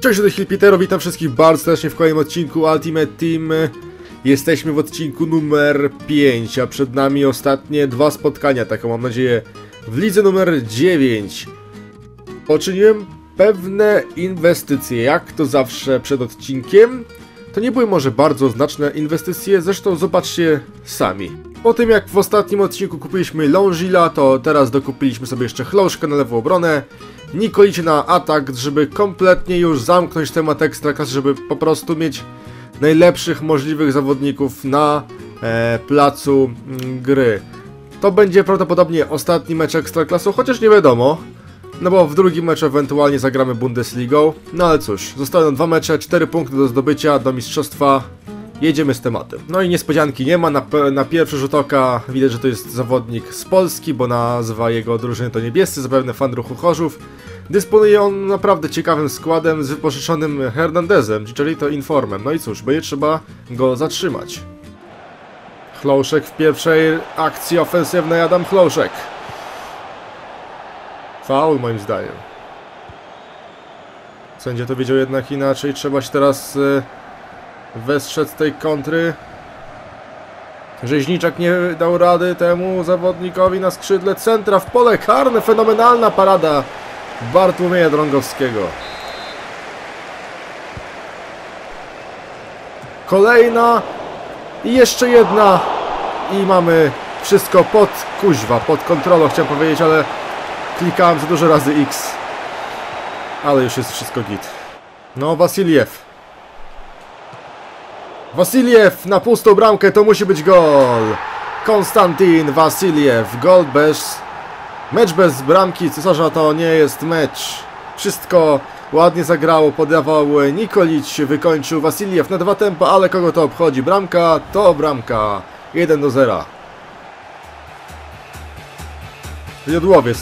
Cześć, to Hilpitero, witam wszystkich bardzo serdecznie w kolejnym odcinku Ultimate Team. Jesteśmy w odcinku numer 5, a przed nami ostatnie dwa spotkania, taką mam nadzieję, w lidze numer 9. Poczyniłem pewne inwestycje, jak to zawsze przed odcinkiem. To nie były może bardzo znaczne inwestycje, zresztą zobaczcie sami. Po tym jak w ostatnim odcinku kupiliśmy Longila, to teraz dokupiliśmy sobie jeszcze Chloszkę na lewą obronę, Nikolicie na atak, żeby kompletnie już zamknąć temat Ekstraklasy, żeby po prostu mieć najlepszych możliwych zawodników na e, placu mm, gry. To będzie prawdopodobnie ostatni mecz Ekstraklasą, chociaż nie wiadomo. No bo w drugim meczu ewentualnie zagramy Bundesligą. No ale cóż, zostały dwa mecze, cztery punkty do zdobycia do mistrzostwa. Jedziemy z tematem. No i niespodzianki nie ma, na, na pierwszy rzut oka widać, że to jest zawodnik z Polski, bo nazwa jego drużyny to niebiescy, zapewne fan ruchu Chorzów. Dysponuje on naprawdę ciekawym składem z wypożyczonym Hernandezem, czyli to informem. No i cóż, będzie trzeba go zatrzymać. Chlouszek w pierwszej akcji ofensywnej, Adam Chlouszek. Faul moim zdaniem. Sędzia to wiedział jednak inaczej, trzeba się teraz y, westrzec tej kontry. Rzeźniczak nie dał rady temu zawodnikowi na skrzydle centra w pole karne. Fenomenalna parada Bartłomieja Drągowskiego. Kolejna i jeszcze jedna i mamy wszystko pod kuźwa, pod kontrolą chciałem powiedzieć, ale klikałem za dużo razy X. Ale już jest wszystko git. No, Wasiliew. Wasiliew na pustą bramkę, to musi być gol. Konstantin Wasiliew, gol bez... Mecz bez bramki cesarza to nie jest mecz. Wszystko ładnie zagrało, podawał Nikolić, wykończył Wasiliew na dwa tempa, ale kogo to obchodzi? Bramka to bramka. 1 do 0. Jodłowiec.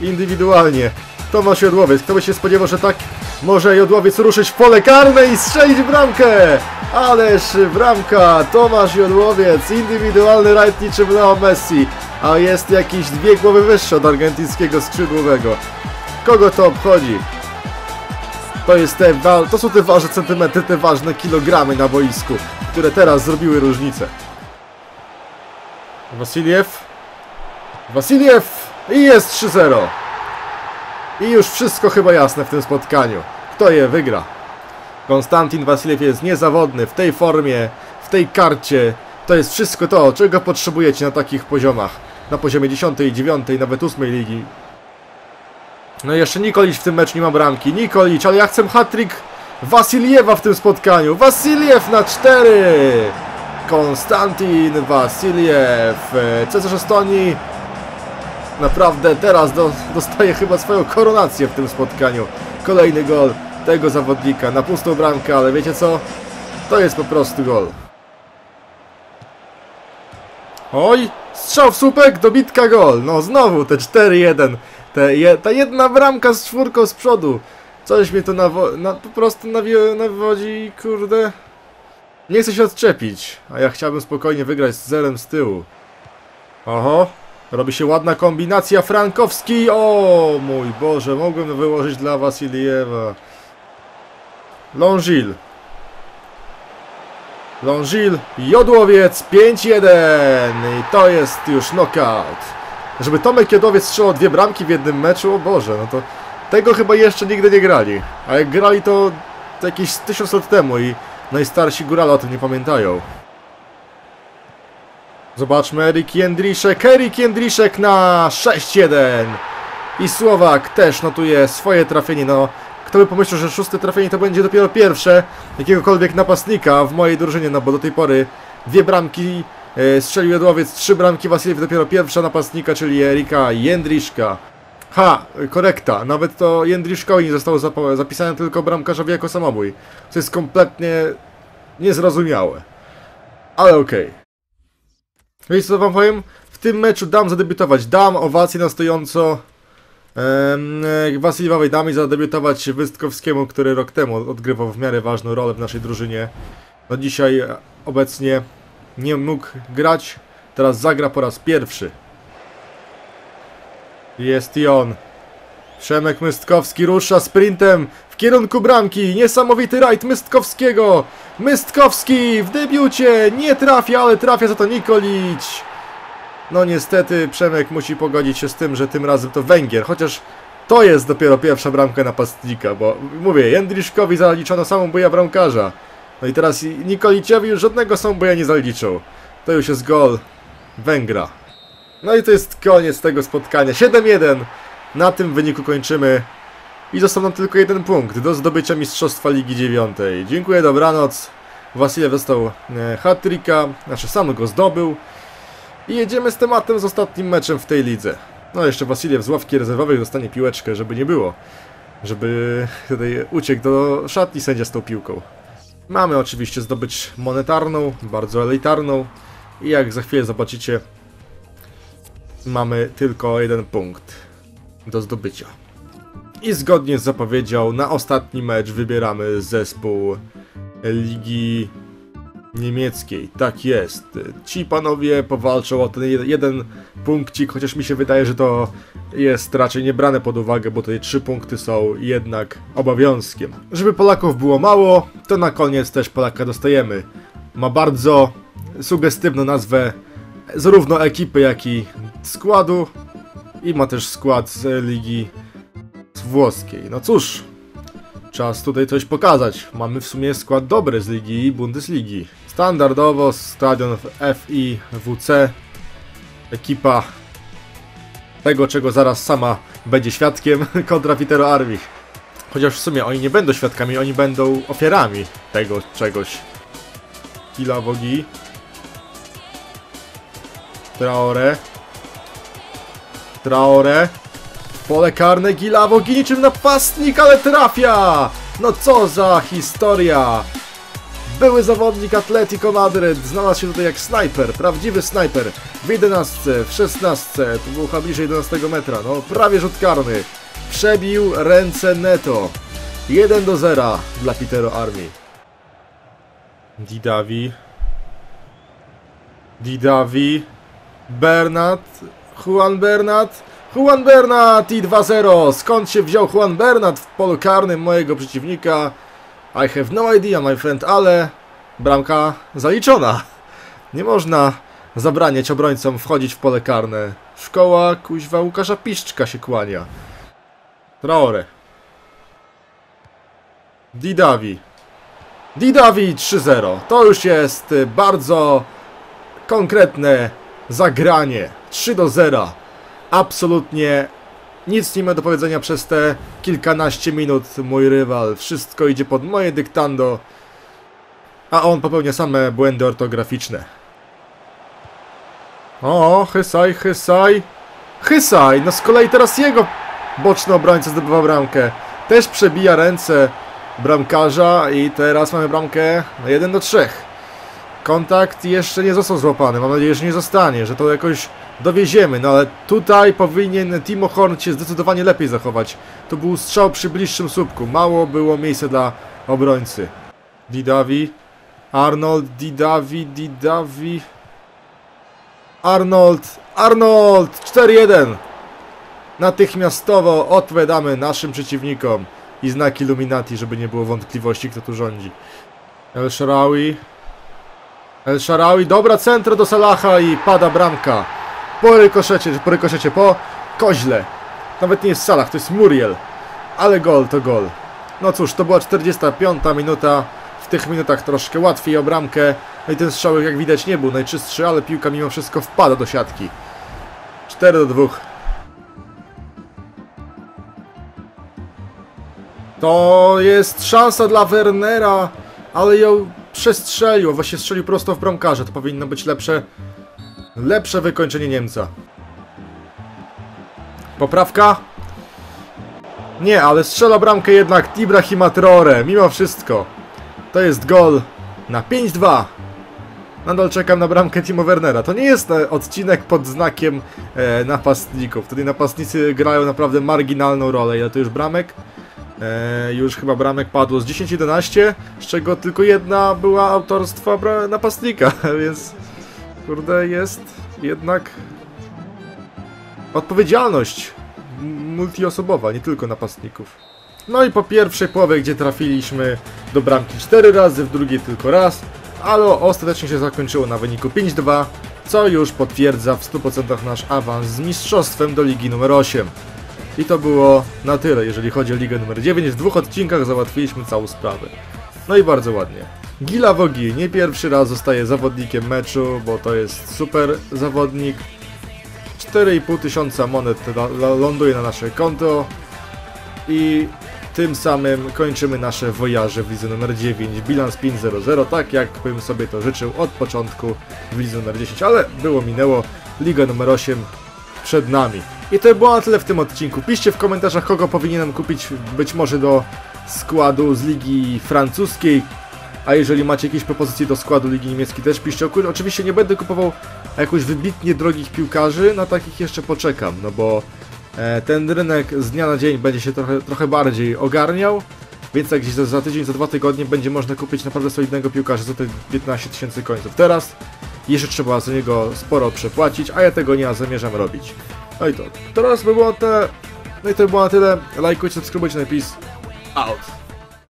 Indywidualnie. Tomasz Jodłowiec. Kto by się spodziewał, że tak może Jodłowiec ruszyć w pole karne i strzelić bramkę? Ależ bramka. Tomasz Jodłowiec. Indywidualny rajd niczym Leo Messi. A jest jakieś dwie głowy wyższy od argentyńskiego skrzydłowego. Kogo to obchodzi? To, jest te, to są te ważne centymetry, te ważne kilogramy na boisku, które teraz zrobiły różnicę. Wasiliew. Wasiliew! I jest 3-0. I już wszystko chyba jasne w tym spotkaniu. Kto je wygra? Konstantin Wasiliew jest niezawodny w tej formie, w tej karcie. To jest wszystko to, czego potrzebujecie na takich poziomach. Na poziomie 10, 9, nawet 8 ligi. No i jeszcze Nikolić w tym meczu nie ma bramki. Nikolić, ale ja chcę hat-trick Wasiliewa w tym spotkaniu. Wasiliew na 4! Konstantin Wasiliew, Cezarz Estonii. Naprawdę teraz do, dostaje chyba swoją koronację w tym spotkaniu. Kolejny gol tego zawodnika na pustą bramkę, ale wiecie co? To jest po prostu gol. Oj, strzał w słupek, dobitka gol. No znowu te 4-1. Te je, ta jedna bramka z czwórką z przodu. Coś mnie to nawo- na, po prostu nawi- nawodzi, kurde. Nie chcę się odczepić, a ja chciałbym spokojnie wygrać z zerem z tyłu. Oho, robi się ładna kombinacja Frankowski. O mój Boże, mogłem wyłożyć dla Wasiliewa. Longil. Longil, Jodłowiec 5-1 i to jest już knockout. Żeby Tomek Jodłowiec strzelał dwie bramki w jednym meczu, o Boże, no to tego chyba jeszcze nigdy nie grali. A jak grali to, jakieś tysiąc lat temu i najstarsi górale o tym nie pamiętają. Zobaczmy, Erik Jędriszek, Erik Jędriszek na 6-1. I Słowak też notuje swoje trafienie, no kto by pomyślał, że szóste trafienie to będzie dopiero pierwsze jakiegokolwiek napastnika w mojej drużynie, no bo do tej pory dwie bramki e, strzelił Jodłowiec, trzy bramki Wasiliew, dopiero pierwsza napastnika, czyli Erika Jędriszka. Ha, korekta, nawet to Jędriszkowi nie zostało zap- zapisane, tylko bramkarzowi jako samobój, co jest kompletnie niezrozumiałe. Ale okej. Wiecie co wam powiem? W tym meczu dam zadebiutować, dam owację na stojąco Ehm, e, Wasiliewowej damy zadebiutować Wystkowskiemu, który rok temu odgrywał w miarę ważną rolę w naszej drużynie. No dzisiaj obecnie nie mógł grać, teraz zagra po raz pierwszy. Jest i on. Przemek Mystkowski rusza sprintem w kierunku bramki. Niesamowity rajd Mystkowskiego. Mystkowski w debiucie nie trafia, ale trafia za to Nikolić. No niestety Przemek musi pogodzić się z tym, że tym razem to Węgier, chociaż to jest dopiero pierwsza bramka napastnika, bo mówię, Jędryszkowi zaliczono samobója bramkarza. No i teraz Nikoliciowi już żadnego samobója nie zaliczą. To już jest gol Węgra. No i to jest koniec tego spotkania. 7-1. Na tym wyniku kończymy. I został nam tylko jeden punkt do zdobycia Mistrzostwa Ligi 9. Dziękuję, dobranoc. Wasilew dostał e, hat-tricka, znaczy sam go zdobył. I jedziemy z tematem z ostatnim meczem w tej lidze. No jeszcze Wasiliew z ławki rezerwowej dostanie piłeczkę, żeby nie było. Żeby tutaj uciekł do szatni sędzia z tą piłką. Mamy oczywiście zdobyć monetarną, bardzo elitarną. I jak za chwilę zobaczycie, mamy tylko jeden punkt do zdobycia. I zgodnie z zapowiedzią, na ostatni mecz wybieramy zespół Ligi Niemieckiej. Tak jest. Ci panowie powalczą o ten jed- jeden punkcik, chociaż mi się wydaje, że to jest raczej nie brane pod uwagę, bo te trzy punkty są jednak obowiązkiem. Żeby Polaków było mało, to na koniec też Polaka dostajemy. Ma bardzo sugestywną nazwę zarówno ekipy, jak i składu. I ma też skład z ligi włoskiej. No cóż, czas tutaj coś pokazać. Mamy w sumie skład dobry z ligi i Bundesligi. Standardowo stadion FIWC. Ekipa tego, czego zaraz sama będzie świadkiem kontra Vitero Arwich. Chociaż w sumie oni nie będą świadkami, oni będą ofiarami tego czegoś. Kila Wogi. Traore. Traore. Pole karne Gilawo niczym napastnik, ale trafia! No co za historia! Były zawodnik Atletico Madryt znalazł się tutaj jak snajper, prawdziwy snajper. W 11, w 16, tu był chyba bliżej 11 metra, no prawie rzut karny. Przebił ręce Neto. 1 do 0 dla Pitero Armii. Didavi. Didavi. Bernat. Juan Bernat. Juan Bernat i 2-0. Skąd się wziął Juan Bernat w polu karnym mojego przeciwnika? I have no idea, my friend, ale bramka zaliczona. Nie można zabraniać obrońcom wchodzić w pole karne. Szkoła kuźwa Łukasza Piszczka się kłania. Traore. Didavi. Didavi 3-0. To już jest bardzo konkretne zagranie. 3 do 0. Absolutnie nic nie ma do powiedzenia przez te kilkanaście minut mój rywal. Wszystko idzie pod moje dyktando, a on popełnia same błędy ortograficzne. O, Hysaj, Hysaj. Hysaj, no z kolei teraz jego boczny obrońca zdobywa bramkę. Też przebija ręce bramkarza i teraz mamy bramkę 1 do 3. Kontakt jeszcze nie został złapany. Mam nadzieję, że nie zostanie, że to jakoś dowieziemy. No ale tutaj powinien Timo Horn się zdecydowanie lepiej zachować. To był strzał przy bliższym słupku. Mało było miejsca dla obrońcy. Didavi. Arnold, Didavi, Didavi. Arnold, Arnold! 4-1. Natychmiastowo odpowiadamy naszym przeciwnikom. I znak Illuminati, żeby nie było wątpliwości, kto tu rządzi. El Sharawi. El Sharawi, dobra centra do Salaha i pada bramka. Po rykoszecie, po rykoszecie, po koźle. Nawet nie jest Salah, to jest Muriel. Ale gol to gol. No cóż, to była 45 minuta. W tych minutach troszkę łatwiej o bramkę. No i ten strzał, jak widać, nie był najczystszy, ale piłka mimo wszystko wpada do siatki. 4 do 2. To jest szansa dla Wernera, ale ją przestrzelił, właśnie strzelił prosto w bramkarza. To powinno być lepsze, lepsze wykończenie Niemca. Poprawka? Nie, ale strzela bramkę jednak Ibrahima Traore, mimo wszystko. To jest gol na 5-2. Nadal czekam na bramkę Timo Wernera. To nie jest odcinek pod znakiem e, napastników. Tutaj napastnicy grają naprawdę marginalną rolę. Ile to już bramek? E, już chyba bramek padło z 10-11, z czego tylko jedna była autorstwa napastnika, więc kurde jest jednak odpowiedzialność multiosobowa, nie tylko napastników. No i po pierwszej połowie, gdzie trafiliśmy do bramki 4 razy, w drugiej tylko raz, ale ostatecznie się zakończyło na wyniku 5-2, co już potwierdza w 100% nasz awans z mistrzostwem do ligi numer 8. I to było na tyle, jeżeli chodzi o ligę numer 9. W dwóch odcinkach załatwiliśmy całą sprawę. No i bardzo ładnie. Gila Wogi nie pierwszy raz zostaje zawodnikiem meczu, bo to jest super zawodnik. 4,5 tysiąca monet ląduje na nasze konto i tym samym kończymy nasze wojaże w lidze numer 9, bilans 5-0-0, tak jak bym sobie to życzył od początku w lidze numer 10, ale było minęło, liga numer 8 przed nami. I to było na tyle w tym odcinku. Piszcie w komentarzach, kogo powinienem kupić być może do składu z ligi francuskiej, a jeżeli macie jakieś propozycje do składu Ligi Niemieckiej też piszcie. Oku- Oczywiście nie będę kupował jakoś wybitnie drogich piłkarzy, na takich jeszcze poczekam, no bo e, ten rynek z dnia na dzień będzie się trochę, trochę bardziej ogarniał, więc jak gdzieś za, za tydzień, za dwa tygodnie będzie można kupić naprawdę solidnego piłkarza za te 15 tysięcy końców. Teraz jeszcze trzeba za niego sporo przepłacić, a ja tego nie zamierzam robić. No i to, teraz by było te... No i to by było na tyle. Lajkujcie, subskrybujcie, napis out.